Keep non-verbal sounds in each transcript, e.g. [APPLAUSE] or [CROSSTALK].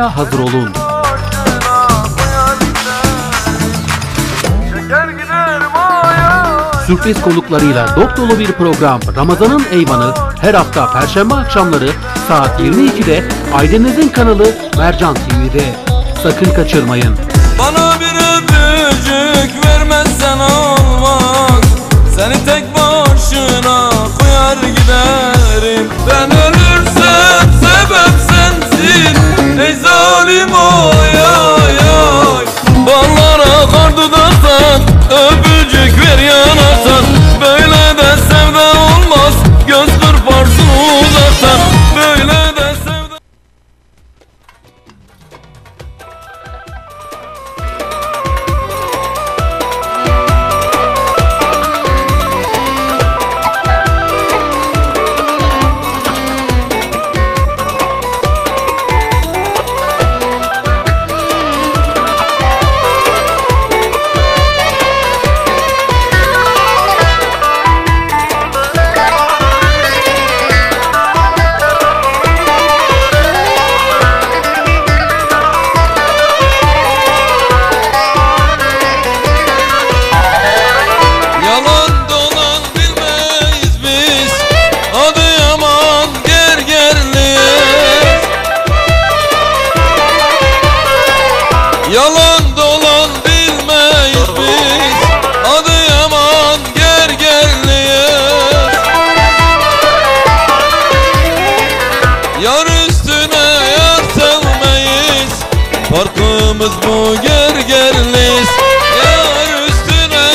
almaya hazır olun. Sürpriz konuklarıyla dop dolu bir program Ramazan'ın Eyvanı her hafta Perşembe akşamları saat 22'de Ailenizin kanalı Mercan TV'de. Sakın kaçırmayın. Bana bir öpücük vermezsen olmaz Seni tek başına koyar giderim Ben ölürsem zalim oy oy oy. Ballara kar dudaktan Öpücük ver yanaktan Farkımız bu gergerliyiz Yar üstüne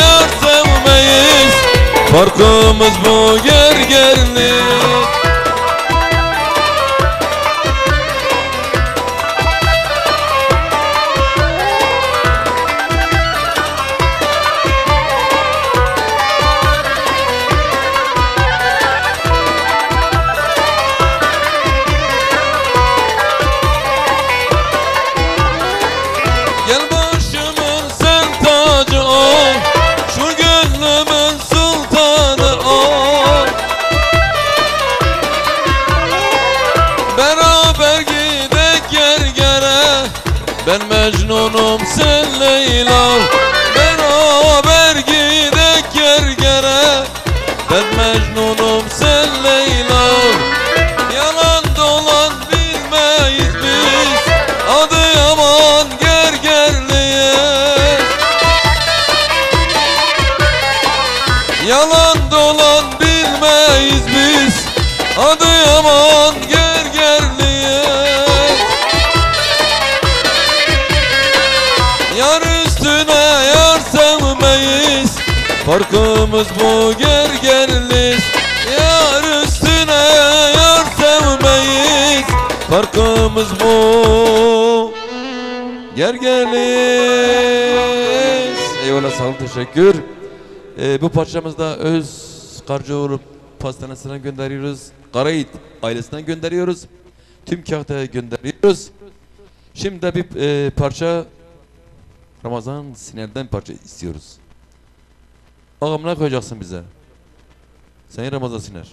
yar sevmeyiz. Farkımız bu gergerliyiz dolan bilmeyiz biz. Adıyaman gergerliyiz Yar üstüne yar sevmeyiz. Farkımız bu gergerliyiz Yar üstüne yar sevmeyiz. Farkımız bu Gergerliyiz Eyvallah sağ teşekkür. Ee, Bu parçamızda Öz Karcıoğlu Pastanesi'ne gönderiyoruz Karayit ailesinden gönderiyoruz Tüm Kahta'ya gönderiyoruz Şimdi de bir e, parça Ramazan Siner'den parça istiyoruz. Ağam ne koyacaksın bize? Sayın Ramazan Siner.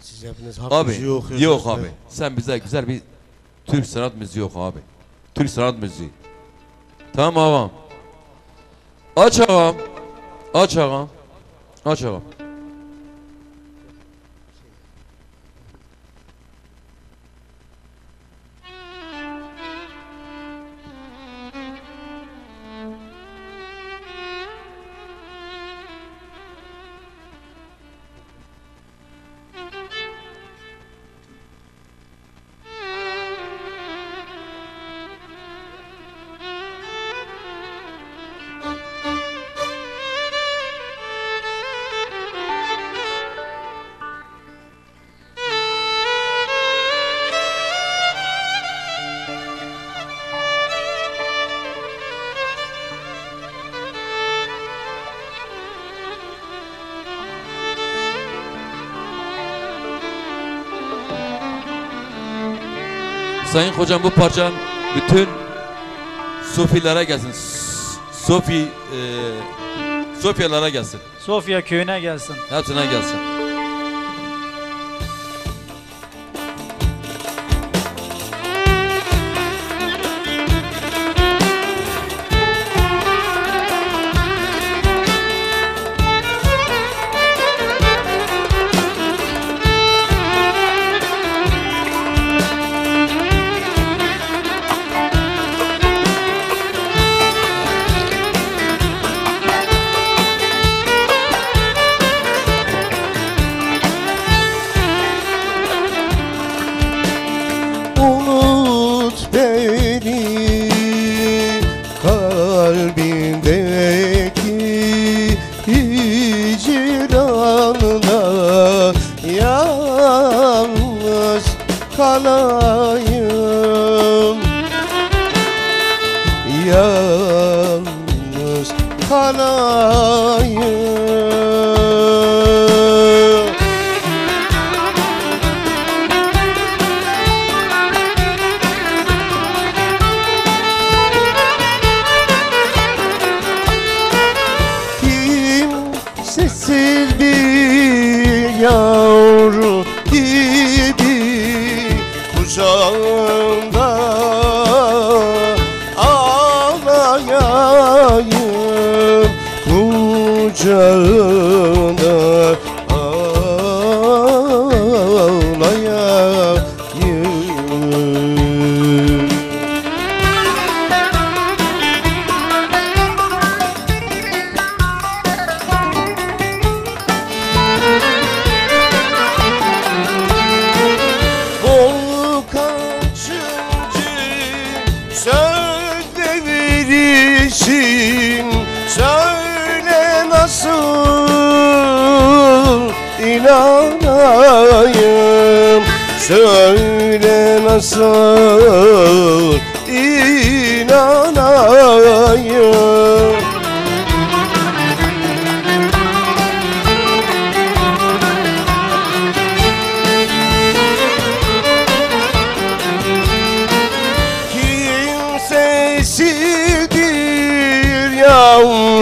Siz hepiniz Abi yok, okuyorsunuz. abi. Sen bize güzel bir Türk sanat müziği oku abi. Türk sanat müziği. Tamam ağam. Aç ağam. Aç ağam. Aç ağam. Sayın hocam bu parçan bütün Sofilere gelsin. Sofi e, Sofyalara gelsin. Sofya köyüne gelsin. Hepsine gelsin. Yalnız kalayım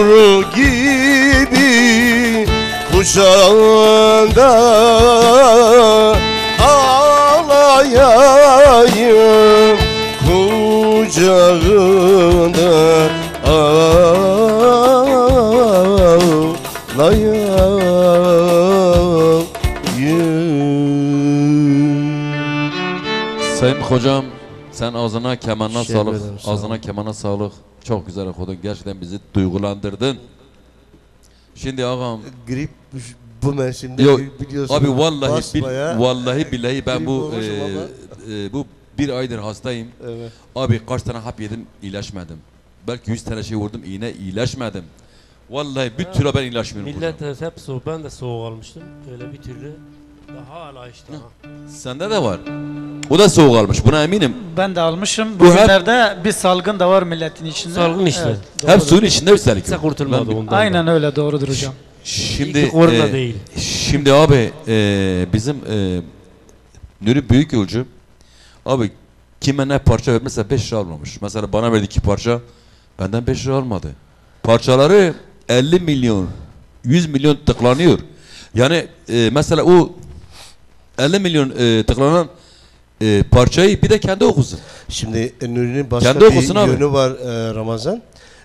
yavru gibi Kucağında ağlayayım Kucağında ağlayayım. Sayın hocam sen ağzına kemanına Teşekkür sağlık. ederim, sağ Ağzına kemana sağlık. Çok güzel okudun. Gerçekten bizi duygulandırdın. Şimdi ağam Grip bu mevsimde Yok, biliyorsun. abi vallahi bil, vallahi billahi ben grip bu olmuşum e, e, bu bir aydır hastayım. Evet. Abi kaç tane hap yedim iyileşmedim. Belki 100 tane şey vurdum iğne iyileşmedim. Vallahi bir türlü ben iyileşmiyorum. hocam. Millet hep soğuk. Ben de soğuk almıştım. Öyle bir türlü. Daha hala işte. ha. Sende de var. O da soğuk almış buna eminim. Ben de almışım. Bu hep- Bugünlerde bir salgın da var milletin içinde. Salgın işte. Evet, Hep suyun içinde üstelik. Kimse kurtulmadı Ben- ondan. Aynen öyle doğrudur hocam. Şimdi İyi ki korona e, değil. Şimdi abi e, bizim e, Nuri Büyük Yolcu abi kime ne parça ver mesela 5 lira almamış. Mesela bana verdi iki parça benden 5 lira almadı. Parçaları 50 milyon 100 milyon tıklanıyor. Yani e, mesela o 50 milyon e, tıklanan e, parçayı bir de kendi okusun. Şimdi e, Nuri'nin başka Kendi bir okusun abi. yönü var e, Ramazan.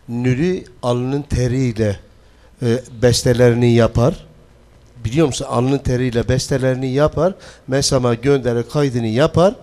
Nuri alnının teriyle e, bestelerini yapar. Biliyor musun? Alnının teriyle bestelerini yapar. Mesela gönderir kaydını yapar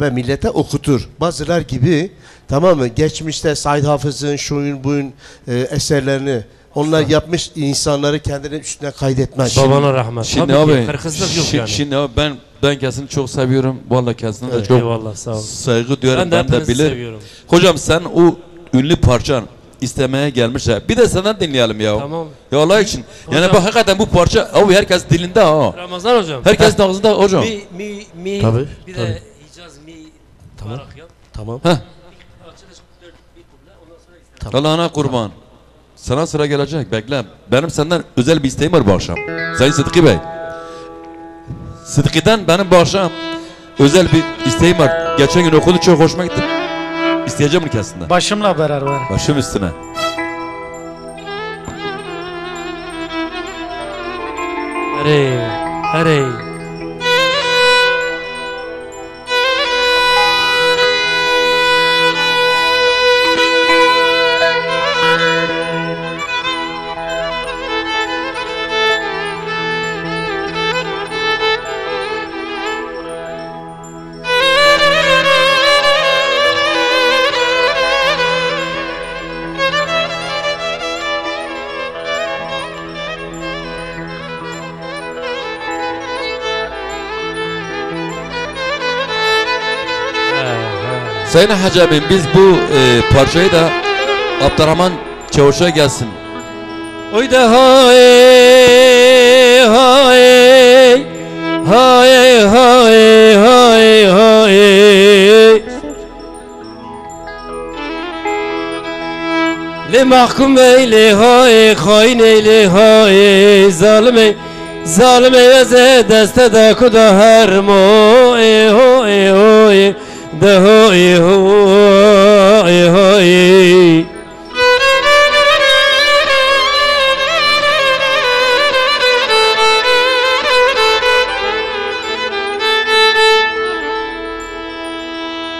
ve millete okutur. Bazılar gibi tamam mı? Geçmişte Said Hafız'ın, şuyun buyun e, eserlerini onlar yapmış insanları kendine üstüne kaydetmez. Babana rahmet. Şimdi Tabii ki, abi Kırkızlık yok şi- yani. şimdi abi ben ben kendisini çok seviyorum. Vallahi kendisine de çok Eyvallah sağ ol. saygı duyuyorum. Ben de Ben, de hepinizi bilir. seviyorum. Hocam sen o ünlü parçan istemeye gelmişler. Bir de senden dinleyelim ya. Tamam. Ya Allah için. Yani Hocam- bu hakikaten bu parça abi herkes dilinde ha. Ramazan hocam. Herkesin ağzında hocam. Mi mi mi. Tabii, Bir tabii. de Hicaz mi. Tamam. Tamam. Heh. Açılış dört bir kuble. Ondan sonra istedim. Allah'ına kurban. Sana sıra gelecek bekle. Benim senden özel bir isteğim var bu akşam. Sayın Sıdıkı Bey. Sıdıkı'dan benim bu akşam özel bir isteğim var. Geçen gün okudu çok hoşuma gitti. İsteyeceğim bunu kesinlikle. Başımla beraber. Başım üstüne. Hare. Hare. Sayın Hacı abim biz bu e, parçayı da Abdurrahman Çavuş'a gelsin. Oy de hay hay hay hay hay hay. Le mahkum eyle hay hain eyle hay. Zalim ey zalim eyze deste de kuda her mo e ho e ho e de ho e ho e ho e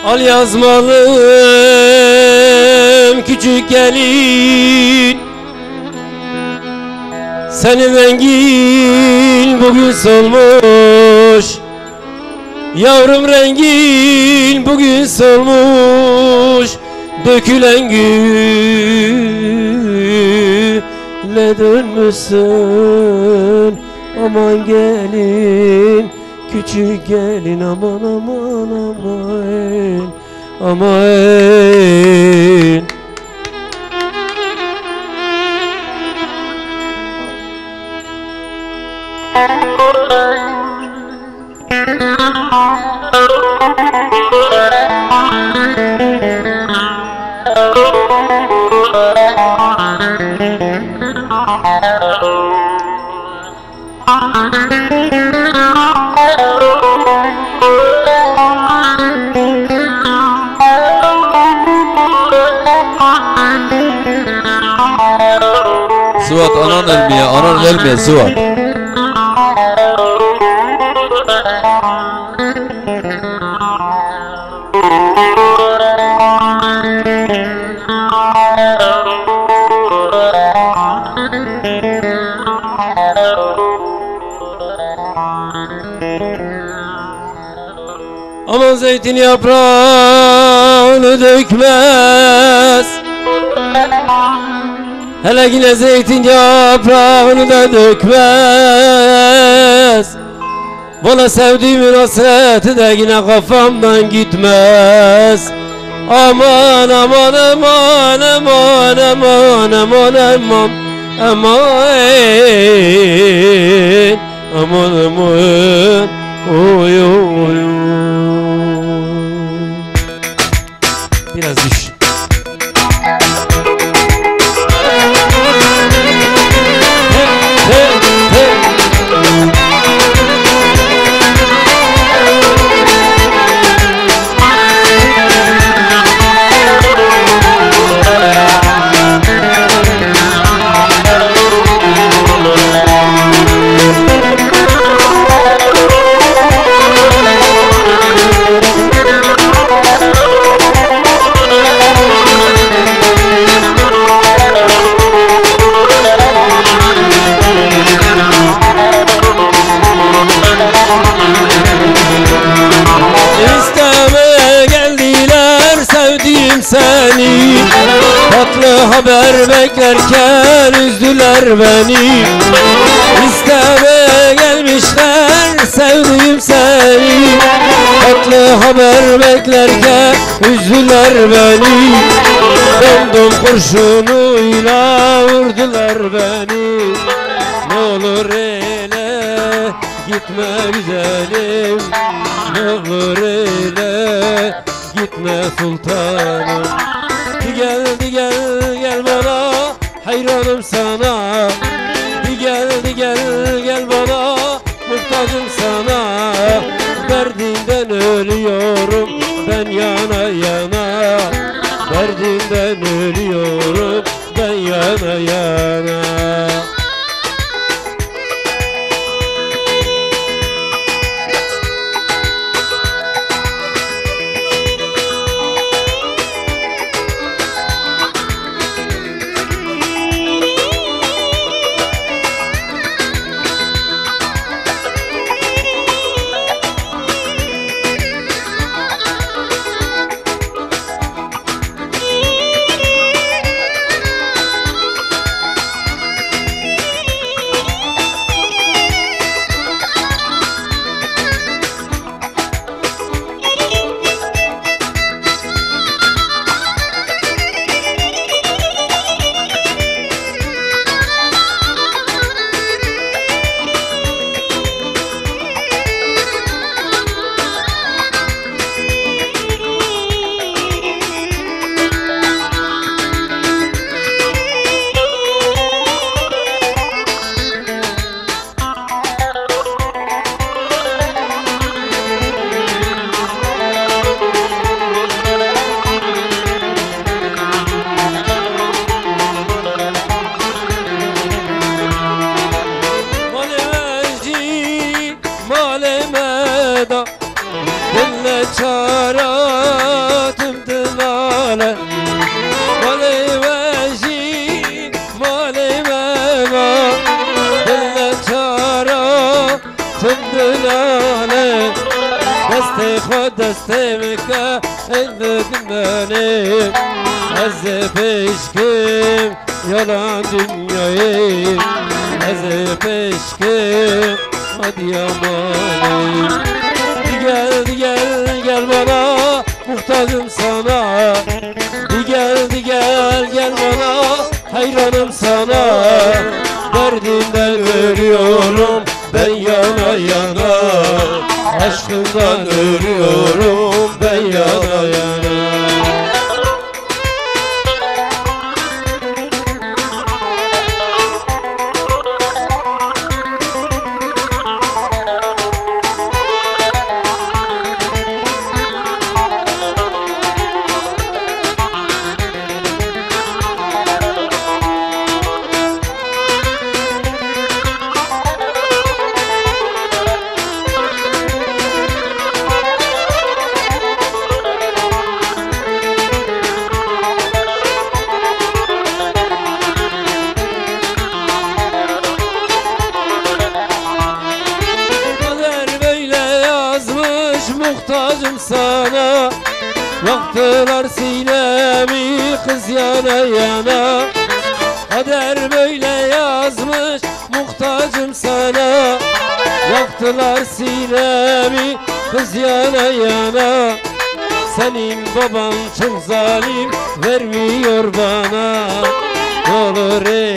Al yazmalım küçük gelin. Senin rengin bugün solmuş Yavrum rengin bugün solmuş Dökülen güle dönmüşsün Aman gelin Küçük gelin aman aman aman Aman Suat anan ölmeye, anan ölmeye Suat. Aman zeytin yaprağını dökmez Hele yine zeytin yaprağını da dökmez Bana sevdiğimin hasreti de yine kafamdan gitmez Aman aman aman aman aman aman aman aman aman aman oy oy oy haber beklerken üzdüler beni. İstemeye gelmişler sevdiğim seni. Tatlı haber beklerken üzdüler beni. Döndüm kurşunuyla vurdular beni. Ne olur eyle gitme güzelim. Ne olur eyle gitme sultanım gel gel gel bana hayranım sana. Bir gel gel gel bana muhtacım sana. Derdinden ölüyorum ben yana yana Baban çok zalim vermiyor bana. Olur eyle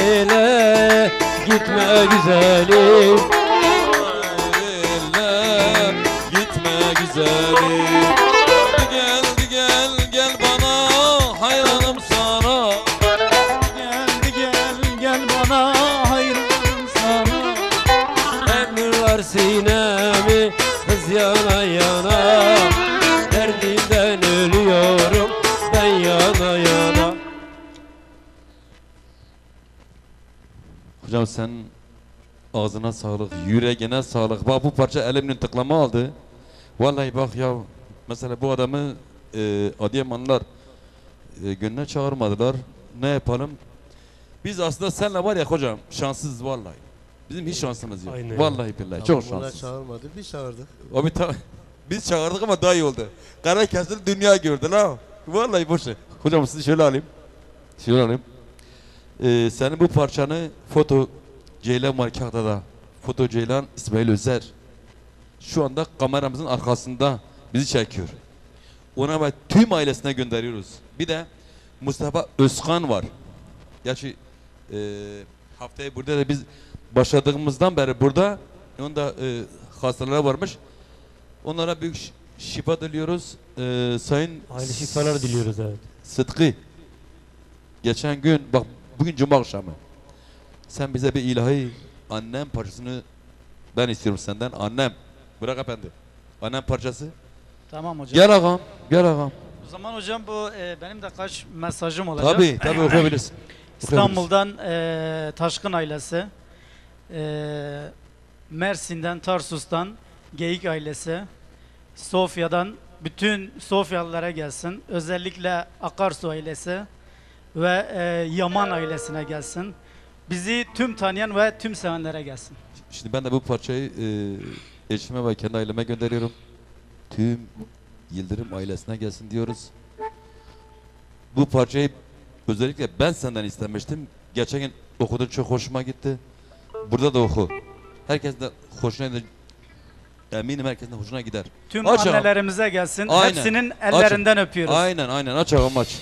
sağlık, yüreğine sağlık. Bak bu parça elimin tıklama aldı. Vallahi bak ya mesela bu adamı e, Adıyamanlılar e, gönlüne çağırmadılar. Ne yapalım? Biz aslında senle var ya hocam şanssız vallahi. Bizim hiç şansımız yok. Aynen. Vallahi billahi Ama çok bunlar şanssız. çağırmadı. Biz çağırdık. Abi ta- [LAUGHS] biz çağırdık ama daha iyi oldu. Kara kesildi dünya gördü la. Vallahi boş ver. Hocam sizi şöyle alayım. Şöyle alayım. Ee, senin bu parçanı foto Ceylan Markah'da da foto Ceylan İsmail Özer şu anda kameramızın arkasında bizi çekiyor. Ona ve tüm ailesine gönderiyoruz. Bir de Mustafa Özkan var. Gerçi e, haftaya burada da biz başladığımızdan beri burada onun da e, hastalara varmış. Onlara büyük şi- şifa diliyoruz. E, Sayın Hayırlı şifalar diliyoruz evet. Sıtkı geçen gün bak bugün cuma akşamı sen bize bir ilahi annem parçasını ben istiyorum senden annem bırak efendi annem parçası Tamam hocam. gel ağam gel ağam O zaman hocam bu e, benim de kaç mesajım olacak. tabi tabi okuyabilirsin [CLEARS THROAT] İstanbul'dan e, Taşkın ailesi, e, Mersin'den Tarsus'tan Geyik ailesi, Sofya'dan bütün Sofyalılara gelsin. Özellikle Akarsu ailesi ve e, Yaman ailesine gelsin. Bizi tüm tanıyan ve tüm sevenlere gelsin. Şimdi ben de bu parçayı e, eşime ve kendi aileme gönderiyorum. Tüm Yıldırım ailesine gelsin diyoruz. Bu parçayı özellikle ben senden istemiştim. Geçen gün okudun çok hoşuma gitti. Burada da oku. Herkes de hoşuna gider. Eminim herkesin de hoşuna gider. Tüm Aç ağam. annelerimize gelsin. Aynen. Hepsinin ellerinden öpüyoruz. Aynen aynen aç ağam aç.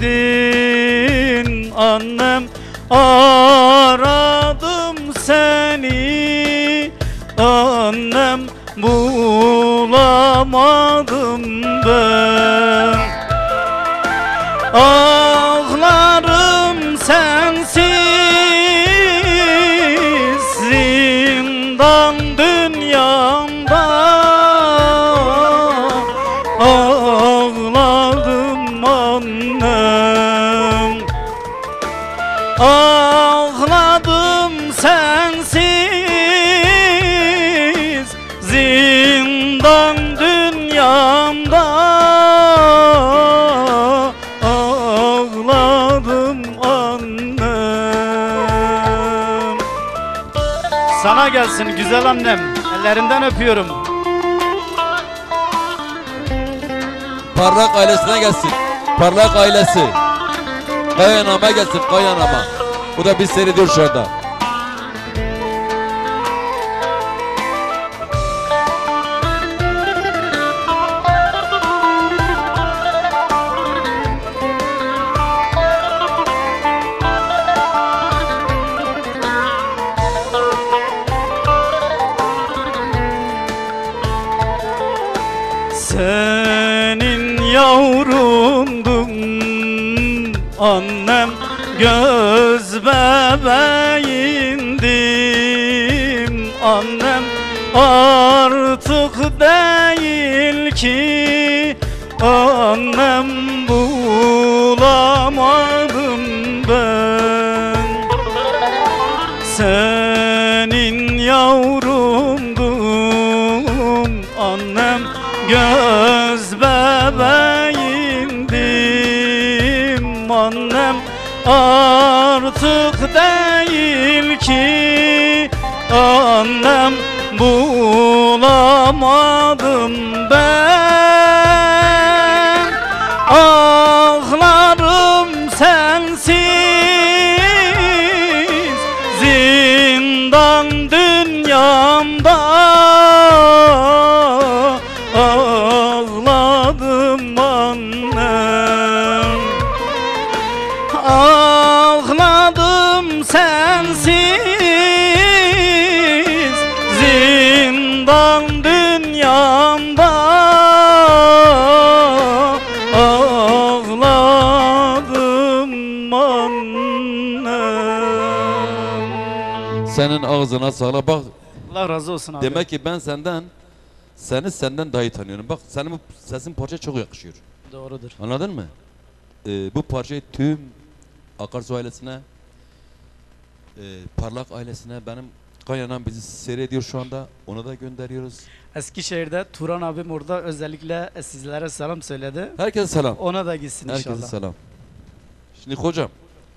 Nerelerdeydin Annem aradım seni. Annem bulamadım ben. Ağlarım Gelsin güzel annem ellerinden öpüyorum Parlak ailesine gelsin. Parlak ailesi. Kayanama gelsin kayanama. Bu da biz seyrediyor şu anda. Senin yavrundum annem göz bebeğindim. Annem artık değil ki annem bulamadım artık değil ki annem bulamadım ağzına sağla bak. Allah razı olsun abi. Demek ki ben senden seni senden daha iyi tanıyorum. Bak senin bu sesin parça çok yakışıyor. doğrudur. Anladın mı? Ee, bu parçayı tüm Akarsu ailesine, e, Parlak ailesine, benim kaynanam bizi seyrediyor şu anda. Ona da gönderiyoruz. Eskişehir'de Turan abim orada özellikle sizlere selam söyledi. Herkese selam. Ona da gitsin Herkese inşallah. selam. Şimdi hocam,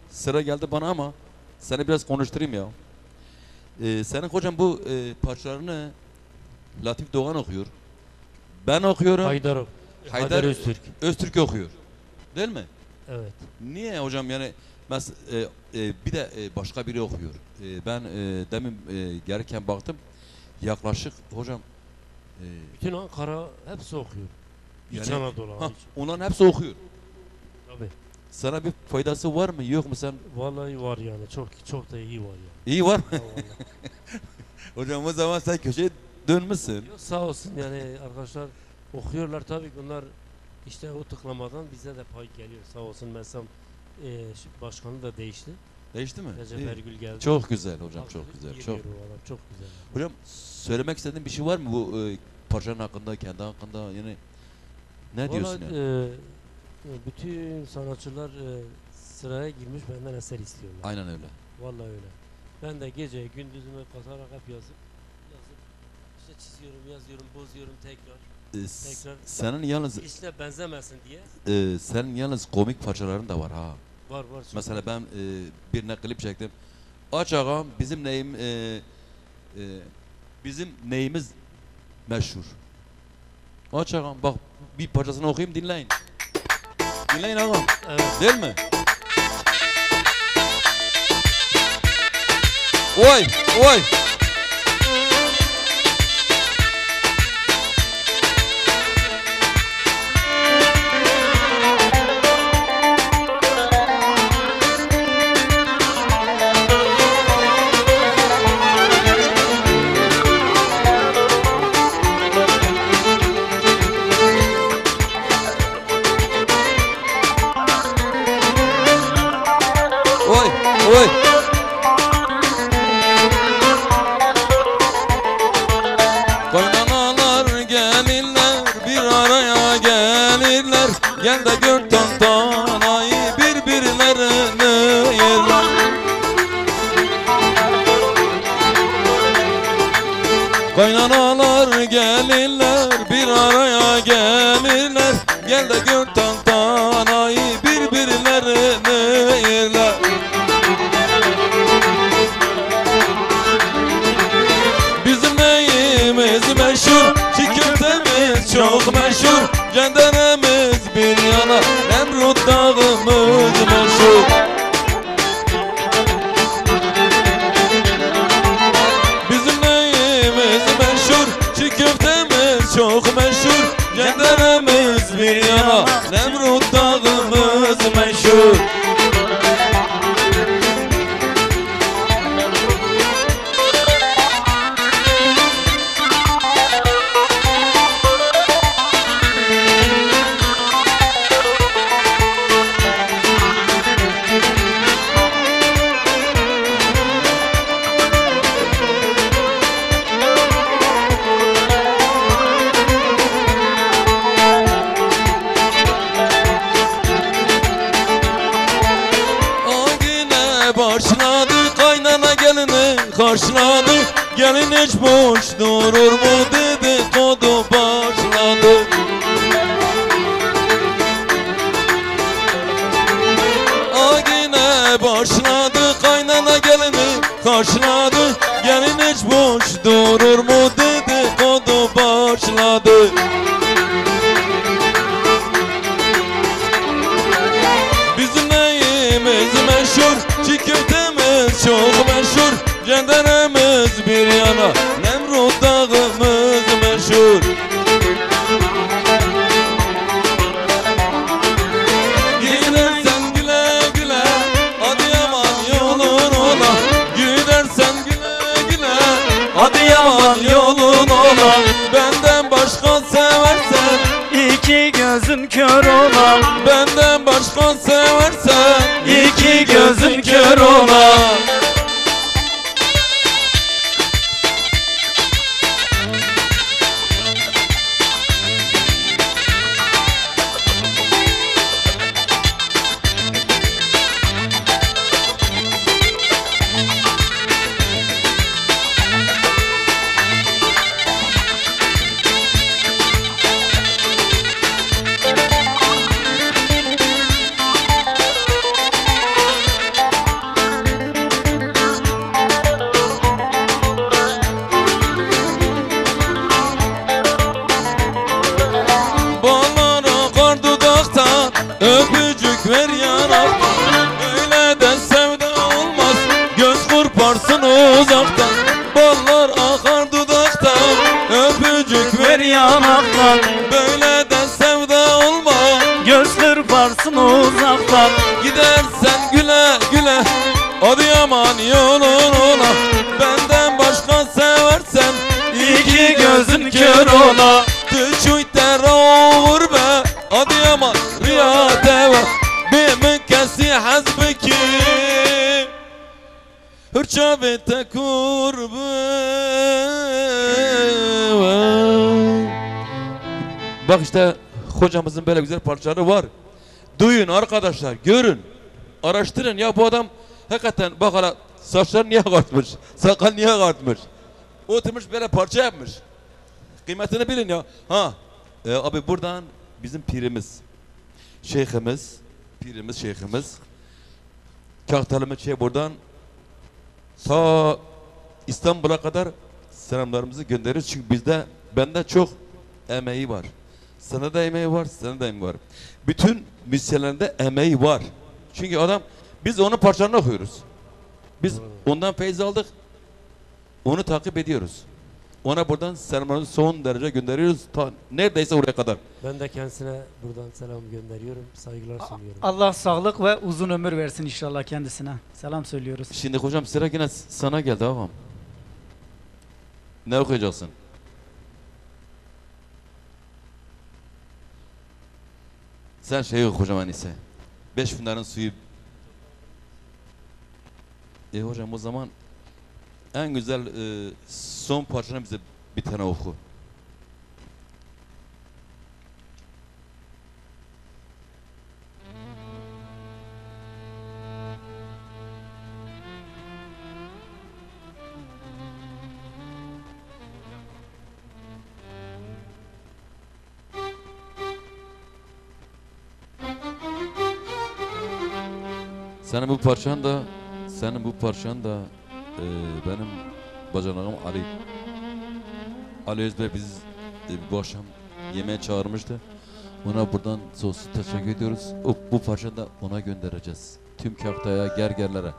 sıra geldi bana ama seni biraz konuşturayım ya. Ee, senin hocam bu e, parçalarını Latif Doğan okuyor. Ben okuyorum. Haydar, Haydar- Haydar Öztürk. Öztürk okuyor. Değil mi? Evet. Niye hocam yani mes e, e, bir de e, başka biri okuyor. E, ben e, demin e, gelirken baktım yaklaşık hocam e, Bütün Ankara hepsi okuyor. İç Yani- Anadolu ha, onların hepsi okuyor. Tabii. Sana bir faydası var mı yok mu sen? Vallahi var yani. Çok çok da iyi var yani. İyi var mı? Vallahi. [LAUGHS] Hocam o zaman sen köşeye dönmüşsün. Yok, sağ olsun yani arkadaşlar okuyorlar tabii bunlar işte o tıklamadan bize de pay geliyor sağ olsun mesela e, başkanı da değişti. Değişti mi? Recep İyi. Ergül geldi. Çok güzel hocam Bak, çok güzel. iyi Çok. diyor o adam, çok güzel. Hocam söylemek istediğin bir şey var mı bu e, parçanın hakkında, kendi hakkında yani ne diyorsun Vallahi, yani? e, bütün sanatçılar e, sıraya girmiş benden eser istiyorlar. Aynen öyle. Vallahi öyle. Ben de gece gündüzümü katarak hep yazıp yazıp işte çiziyorum, yazıyorum, bozuyorum tekrar. E, s- Tekrar- senin yalnız İşte benzemesin diye. e, senin yalnız komik parçaların da var ha. Var var. Mesela ben e, birine klip çektim. Aç ağam bizim neyim e, e, bizim neyimiz meşhur. Aç ağam bak bir parçasını okuyayım dinleyin. Dinleyin ağam. Evet. Değil mi? Oy. Oy meşhur Ver yanaktan Böyle de sevda olmaz. Göz kırparsın uzaktan Gidersen güle güle Adıyaman yolun ola Benden başka seversen İki gözün kör ola. Tüçüyter olur be Adıyaman riyade ve Bimin kesi hazbeki Hırçavete kurbe Bak işte hocamızın böyle güzel parçaları var. Duyun arkadaşlar, görün. Araştırın ya bu adam hakikaten bak hala saçlar niye kartmış, sakal niye kartmış. Oturmuş böyle parça yapmış. Kıymetini bilin ya. Ha, e, abi buradan bizim pirimiz, şeyhimiz, pirimiz, şeyhimiz Kahtalımeçe'ye buradan ta İstanbul'a kadar selamlarımızı gönderiyoruz. Çünkü bizde bende çok emeği var. Sana da emeği var, sana da emeği var. Bütün müzisyenlerde emeği var. Çünkü adam biz onun parçalarını okuyoruz. Biz ondan feyiz aldık. Onu takip ediyoruz. Ona buradan selamlarımızı son derece gönderiyoruz. Ta neredeyse oraya kadar. Ben de kendisine buradan selam gönderiyorum. Saygılar sunuyorum. Allah sağlık ve uzun ömür versin inşallah kendisine. Selam söylüyoruz. Şimdi hocam sıra yine sana geldi ağam. Ne okuyacaksın? Sen şey oku hocam en iyisi. Beş Pınar'ın suyu. E hocam o zaman en güzel e, son parçanı bize bir tane oku. Senin bu parçan da senin bu parçan da e, benim bacanağım Ali Ali Özbey biz e, bu akşam yemeğe çağırmıştı. Ona buradan sonsuz teşekkür ediyoruz. O, bu parçayı da ona göndereceğiz. Tüm kahtaya, gergerlere.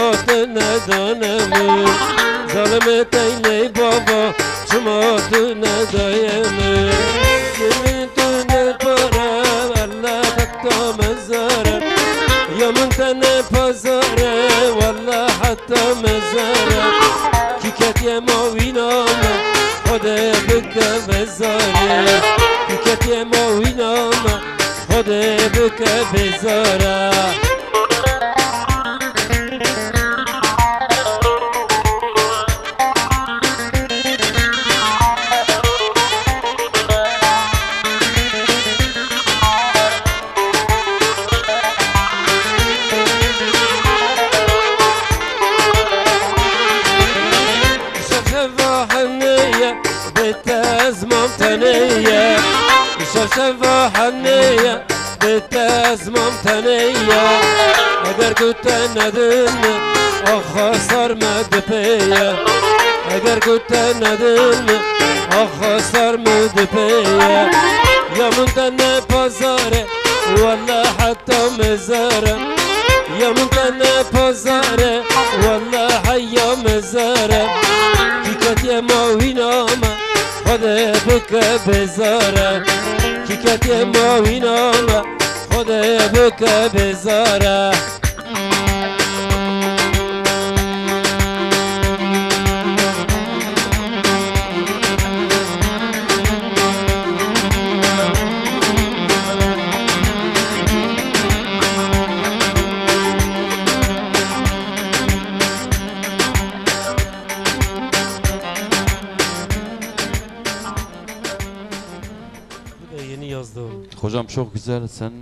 Cemaatine dönemin Zalim eteyley baba cemaatine dönemin Yemin düne para Allah hatta mezara. Yaman tane pazara Valla hatta mezara. Kiket yema vinama Hode büke mezara. Kiket yema vinama Hode büke mezara ممتنية. شفشفة حنية بالتاز ممتنية. هدر كنت ندن أخسر مدفية هدر كنت ندن أخسر مدفية يا منتنى بازارة ولا حتى مزارة. يا منتنى بازارة ولا حيا مزارة. كيكات يا ماوي نامة خود بکه بزاره کی کتی ما خدا بکه بزاره Hocam çok güzel. Sen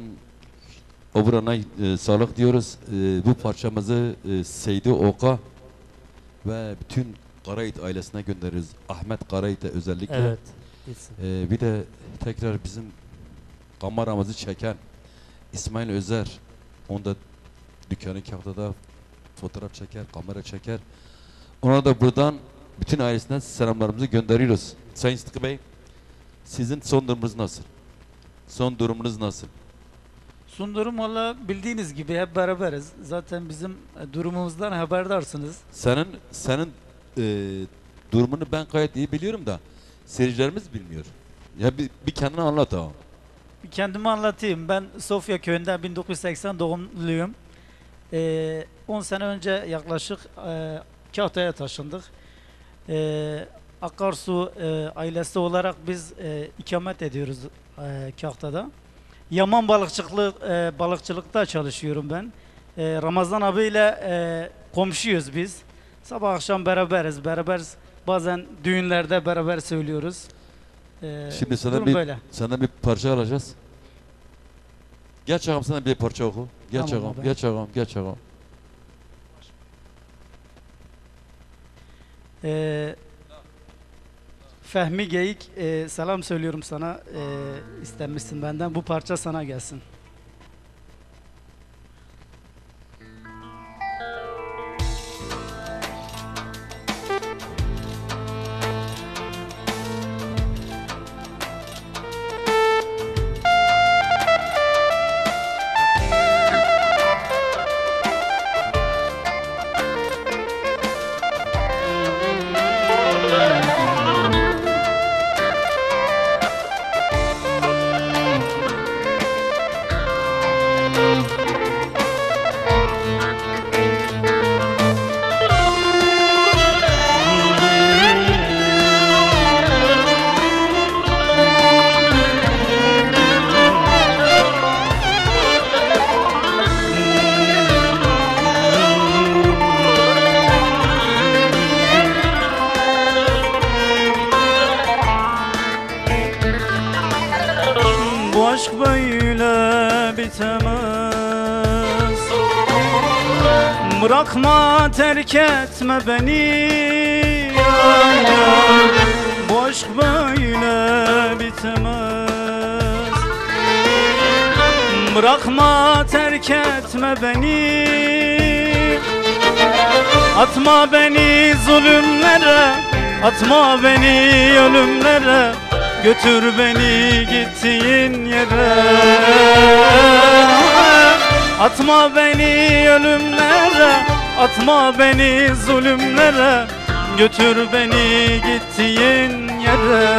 oburana e, sağlık diyoruz. E, bu parçamızı e, Seydi Oka ve bütün Karayit ailesine gönderiyoruz. Ahmet Karayit'e özellikle. Evet. E, bir de tekrar bizim kameramızı çeken İsmail Özer. Onda dükkanı kahtada fotoğraf çeker, kamera çeker. Ona da buradan bütün ailesinden selamlarımızı gönderiyoruz. Sayın Sıtkı Bey, sizin son durumunuz nasıl? Son durumunuz nasıl? Sundurum valla bildiğiniz gibi hep beraberiz. Zaten bizim e, durumumuzdan haberdarsınız. Senin senin e, durumunu ben gayet iyi biliyorum da seyircilerimiz bilmiyor. Ya bir, bir kendini anlat abi. Bir kendimi anlatayım. Ben Sofya köyünden 1980 doğumluyum. Ee, 10 sene önce yaklaşık e, Kahta'ya taşındık. Ee, Akarsu e, ailesi olarak biz e, ikamet ediyoruz e, Kahta'da. Yaman balıkçılığı e, balıkçılıkta çalışıyorum ben. E, Ramazan abiyle e, komşuyuz biz. Sabah akşam beraberiz. Beraber bazen düğünlerde beraber söylüyoruz. E, Şimdi sana bir böyle. Senden bir parça alacağız. Geç ağam sana bir parça oku. Geç Tamam ağam, abi. geç ağam, geç ağam. Ee, Fehmi Geyik e, selam söylüyorum sana. E, istenmişsin benden. Bu parça sana gelsin. Terk etme beni. Bu aşk böyle bitemez. Bırakma terk etme beni. Atma beni zulümlere Atma beni ölümlere. Götür beni gittiğin yere. Atma beni ölümlere Atma beni zulümlere Götür beni gittiğin yere.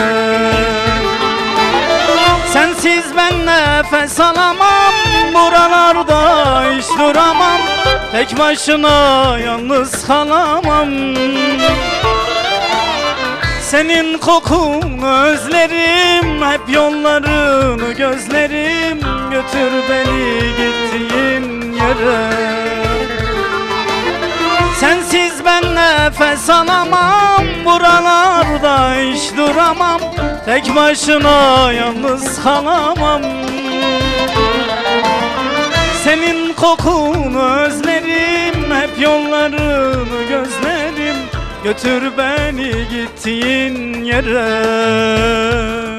Sensiz ben nefes alamam Buralarda hiç duramam. Tek başına yalnız kalamam. Senin kokun özlerim Hep yollarını gözlerim. Götür beni gittiğin yere ben nefes alamam Buralarda hiç duramam. Tek başına yalnız kalamam. Senin kokunu özlerim Hep yollarını gözlerim. Götür beni gittiğin yere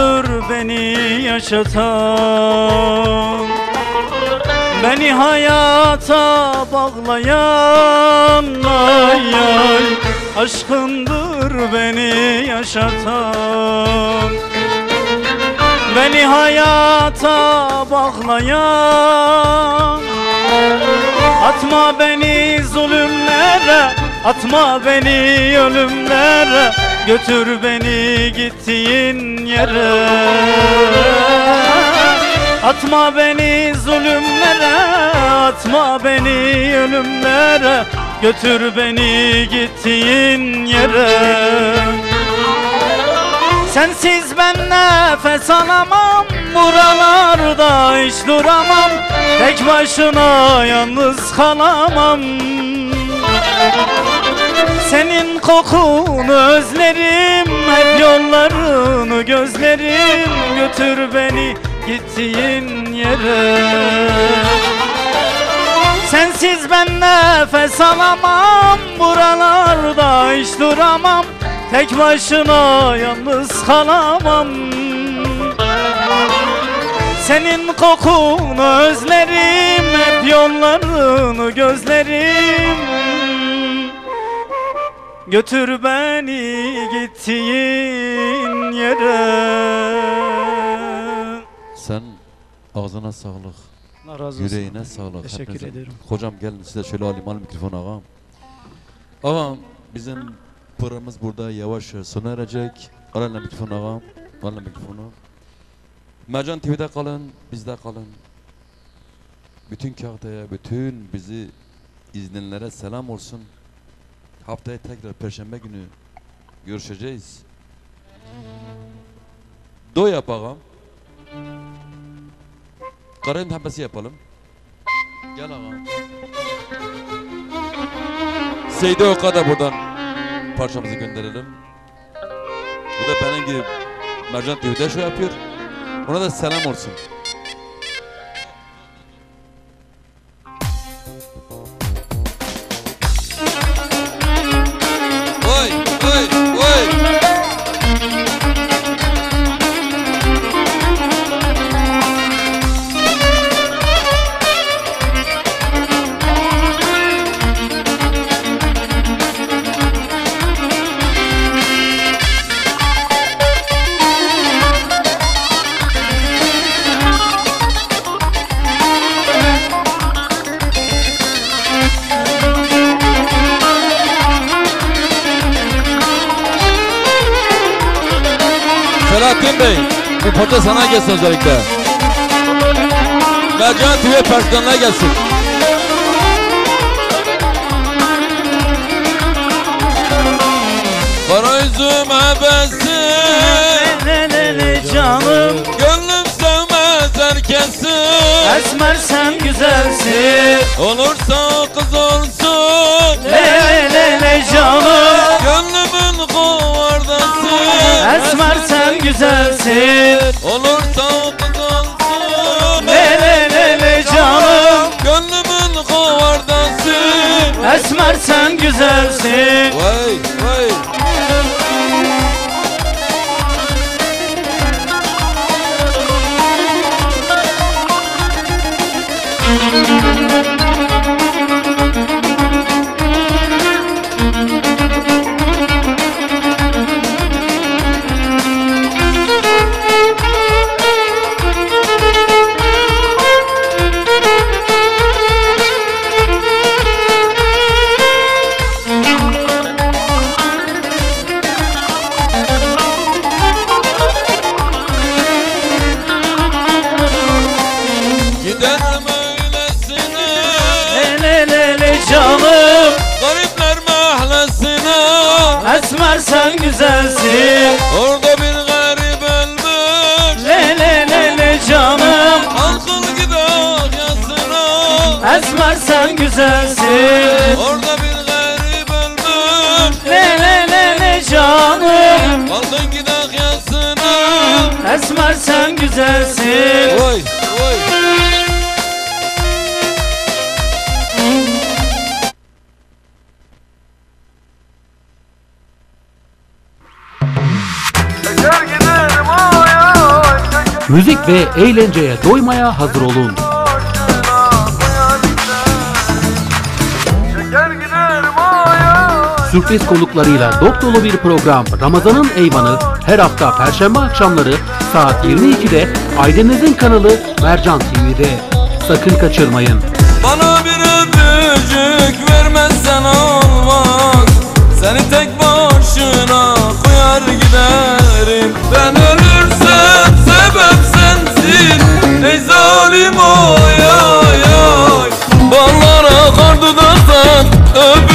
Aşkındır beni yaşatan Beni hayata bağlayan ay ay Aşkındır beni yaşatan Beni hayata bağlayan. Atma beni zulümlere Atma beni ölümlere Götür beni gittiğin yere. Atma beni zulümlere Atma beni ölümlere. Götür beni gittiğin yere. Sensiz ben nefes alamam Buralarda hiç duramam. Tek başına yalnız kalamam Senin kokunu özlerim Hep yollarını gözlerim. Götür beni gittiğin yere. Sensiz ben nefes alamam Buralarda hiç duramam. Tek başına yalnız kalamam. Senin kokunu özlerim Hep yollarını gözlerim Götür beni gittiğin yere Sen ağzına sağlık. Razı olsun. Yüreğine sağlık. Teşekkür hepinizin. ederim. Hocam gelin size şöyle alayım al mikrofonu ağam. Ağam bizim programımız burada yavaş sona erecek. Al eline mikrofonu ağam. Al eline mikrofonu. Mercan TV'de kalın, bizde kalın. Bütün Kahta'ya, bütün bizi izleyenlere selam olsun. Haftaya tekrar Perşembe günü görüşeceğiz. Do yap ağam. Karayın tembesi yapalım. Gel ağam. Seyde o kadar buradan parçamızı gönderelim. Bu da benim gibi Mercan TV'de şey yapıyor. Ona da selam olsun. Selahattin Bey, bu parça sana gelsin özellikle. Mercan TV personeline gelsin. Kara üzüm ebesi, canım gönlüm sevmez herkesi. Esmer sen güzelsin Olursa kız olsun, Le le le canım gönlümün kovardası. Esmer sen güzelsin. Olursa kız olsun, le le canım gönlümün kovardası. Esmer sen güzelsin. Vay güzelsin. Orada bir garip ölmüş Le le le le canım. Halkın gider yasına. Esmer sen güzelsin. Orada bir garip ölmüş Le le le le canım. Halkın gider yasına. Esmer sen güzelsin. Vay vay Müzik ve eğlenceye doymaya hazır olun. Sürpriz konuklarıyla dop dolu bir program Ramazan'ın Eyvanı her hafta Perşembe akşamları saat 22'de Aydeniz'in kanalı Mercan TV'de. Sakın kaçırmayın. Bana bir öpücük vermezsen olmaz Seni tek başına koyar giderim Ben Ey zalim oy oy oy. Ballara kar dudaktan öp